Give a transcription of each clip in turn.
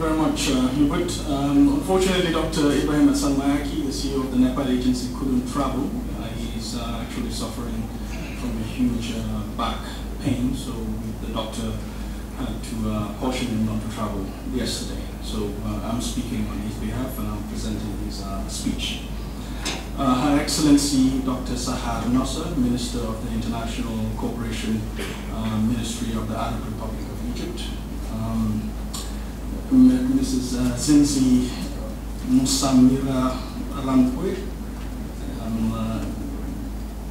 very much, uh, Hubert. Um, unfortunately, Dr. Ibrahim Hassan Mayaki, the CEO of the NEPAD agency, couldn't travel. Uh, he's uh, actually suffering from a huge uh, back pain, so the doctor had to uh, caution him not to travel yesterday. So uh, I'm speaking on his behalf and I'm presenting his speech. Her Excellency Dr. Sahar Nasser, Minister of the International Cooperation Ministry of the Arab Republic of Egypt, um, Mrs. Uh, Zinzi Musamira Rampwe, um, uh,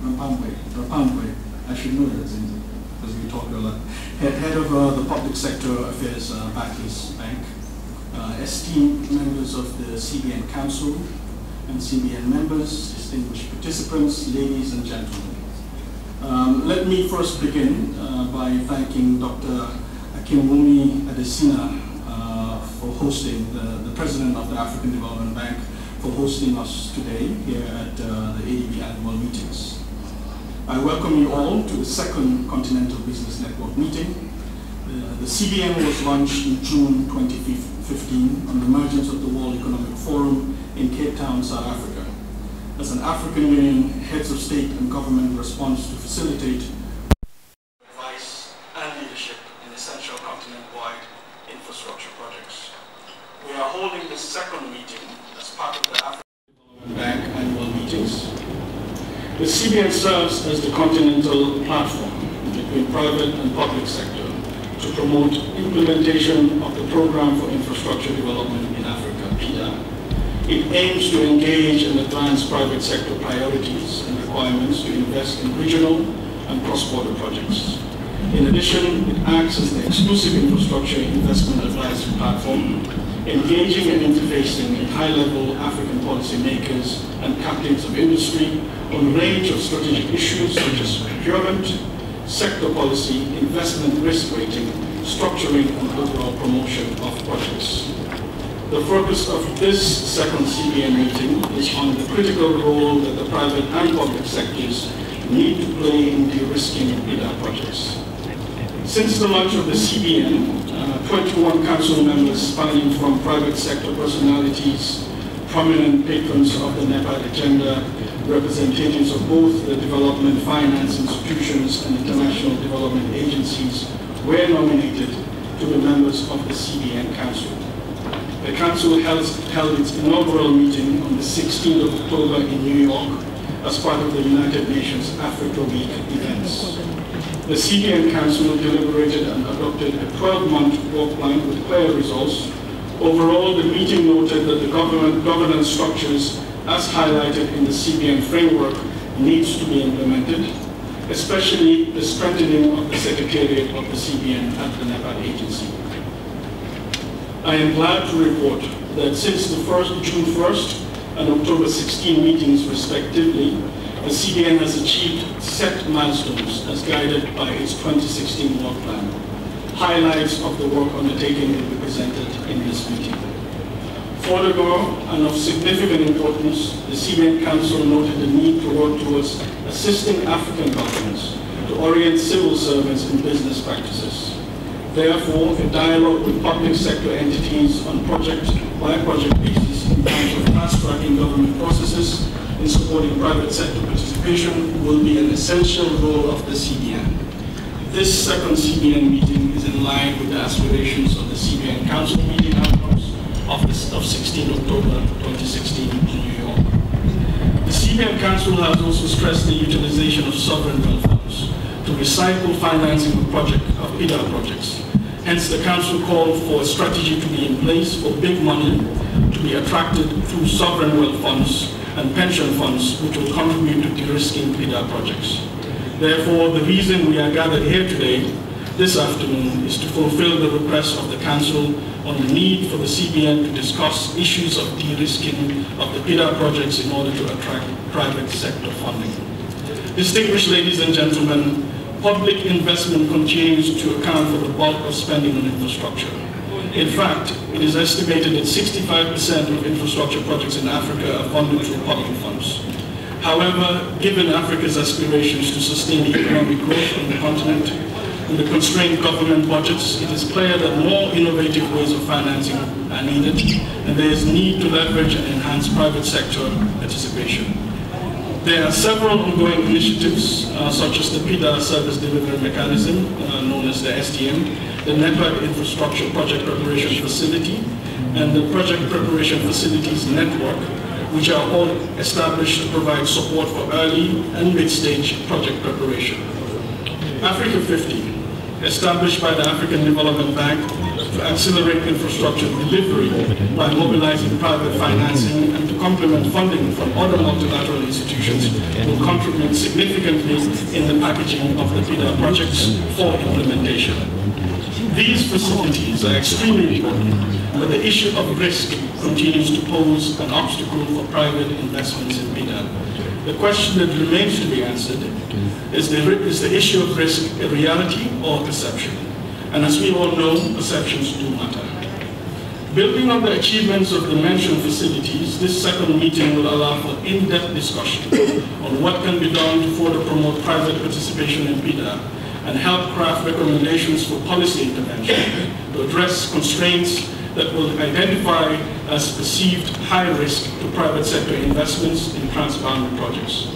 Rampamwe, Rampamwe, I should know that Zinzi, because we talked a lot. Head, head of uh, the Public Sector Affairs uh, Barclays Bank, uh, esteemed members of the CBN Council and CBN members, distinguished participants, ladies and gentlemen. Um, let me first begin uh, by thanking Dr. Akinwumi Adesina hosting, the, the president of the African Development Bank, for hosting us today here at uh, the ADB annual meetings. I welcome you all to the second Continental Business Network meeting. Uh, the CBN was launched in June 2015 on the emergence of the World Economic Forum in Cape Town, South Africa. As an African Union, heads of state and government response to facilitate advice and leadership in essential continent-wide infrastructure projects. We are holding the second meeting as part of the African Development Bank annual meetings. The CBN serves as the continental platform between private and public sector to promote implementation of the Program for Infrastructure Development in Africa, PIDA. It aims to engage and advance private sector priorities and requirements to invest in regional and cross-border projects. In addition, it acts as the exclusive infrastructure investment advisory platform, engaging and interfacing with high-level African policymakers and captains of industry on a range of strategic issues such as procurement, sector policy, investment risk rating, structuring, and overall promotion of projects. The focus of this second CBN meeting is on the critical role that the private and public sectors need to play in de-risking PIDA projects. Since the launch of the CBN, uh, 21 council members spanning from private sector personalities, prominent patrons of the NEPAD agenda, representatives of both the development finance institutions and international development agencies were nominated to be members of the CBN Council. The Council held, held its inaugural meeting on the 16th of October in New York as part of the United Nations Africa Week events. The CBN Council deliberated and adopted a 12-month work plan with clear results. Overall, the meeting noted that the government governance structures, as highlighted in the CBN framework, needs to be implemented, especially the strengthening of the Secretariat of the CBN at the NEPAD agency. I am glad to report that since the first, June 1st and October 16 meetings respectively, the CBN has achieved set milestones as guided by its 2016 work plan. Highlights of the work undertaken will be presented in this meeting. Furthermore, and of significant importance, the CBN Council noted the need to work towards assisting African governments to orient civil servants in business practices. Therefore, a dialogue with public sector entities on project-by-project -project basis in terms of fast-tracking government processes in supporting private sector participation will be an essential role of the CBN. This second CBN meeting is in line with the aspirations of the CBN Council meeting outcomes of, of 16 October 2016 in New York. The CBN Council has also stressed the utilization of sovereign wealth funds to recycle financing of, project, of PIDA projects. Hence, the Council called for a strategy to be in place for big money to be attracted through sovereign wealth funds and pension funds which will contribute to de-risking PIDA projects. Therefore, the reason we are gathered here today, this afternoon, is to fulfill the request of the Council on the need for the CBN to discuss issues of de-risking of the PIDA projects in order to attract private sector funding. Distinguished ladies and gentlemen, public investment continues to account for the bulk of spending on infrastructure. In fact, it is estimated that 65% of infrastructure projects in Africa are funded through public funds. However, given Africa's aspirations to sustain economic growth on the continent and the constrained government budgets, it is clear that more innovative ways of financing are needed, and there is need to leverage and enhance private sector participation. There are several ongoing initiatives, uh, such as the PIDA Service Delivery Mechanism, uh, known as the SDM, the NEPAD Infrastructure Project Preparation Facility, and the Project Preparation Facilities Network, which are all established to provide support for early and mid-stage project preparation. Africa 50, established by the African Development Bank to accelerate infrastructure delivery by mobilizing private financing and to complement funding from other multilateral institutions will contribute significantly in the packaging of the PIDA projects for implementation. These facilities are extremely important, but the issue of risk continues to pose an obstacle for private investments in PIDA. The question that remains to be answered is the, is the issue of risk a reality or a perception? And as we all know, perceptions do matter. Building on the achievements of the mentioned facilities, this second meeting will allow for in-depth discussion on what can be done to further promote private participation in PIDA and help craft recommendations for policy intervention to address constraints that will identify as perceived high risk to private sector investments in transboundary projects.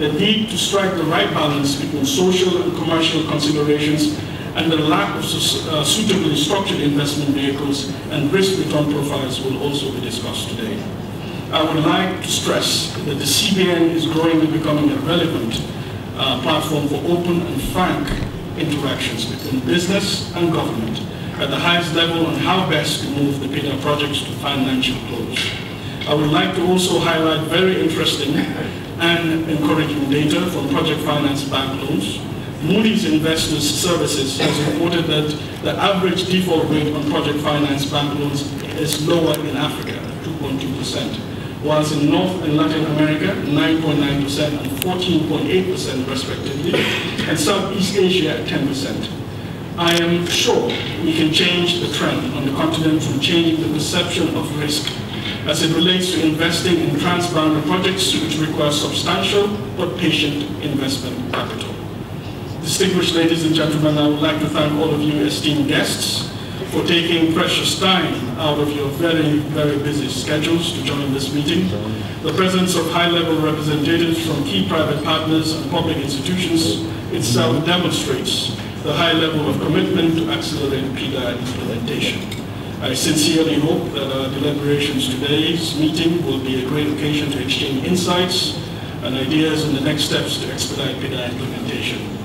The need to strike the right balance between social and commercial considerations and the lack of uh, suitably structured investment vehicles and risk return profiles will also be discussed today. I would like to stress that the CBN is growing and becoming a relevant uh, platform for open and frank interactions between business and government at the highest level on how best to move the PIDA projects to financial close. I would like to also highlight very interesting and encouraging data from project finance bank loans. Moody's Investors Services has reported that the average default rate on project finance bank loans is lower in Africa, 2.2%, whilst in North and Latin America, 9.9% and 14.8% respectively, and Southeast Asia, 10%. I am sure we can change the trend on the continent from changing the perception of risk as it relates to investing in transboundary projects which require substantial but patient investment capital. Distinguished ladies and gentlemen, I would like to thank all of you esteemed guests for taking precious time out of your very, very busy schedules to join this meeting. The presence of high-level representatives from key private partners and public institutions itself demonstrates the high level of commitment to accelerate PIDA implementation. I sincerely hope that our deliberations today's meeting will be a great occasion to exchange insights and ideas on the next steps to expedite PIDA implementation.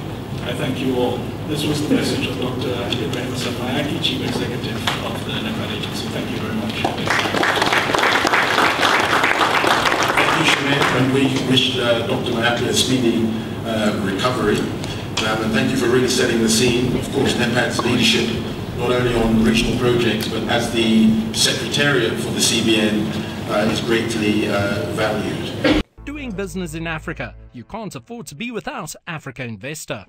I thank you all. This was the message of Dr. Ibrahim Mayaki, Chief Executive of the NEPAD Agency. Thank you very much. Thank you, Symerre, and we wish uh, Dr. Mayaki a speedy uh, recovery. Um, and thank you for really setting the scene. Of course, NEPAD's leadership, not only on regional projects, but as the Secretariat for the CBN uh, is greatly uh, valued. Doing business in Africa, you can't afford to be without Africa Investor.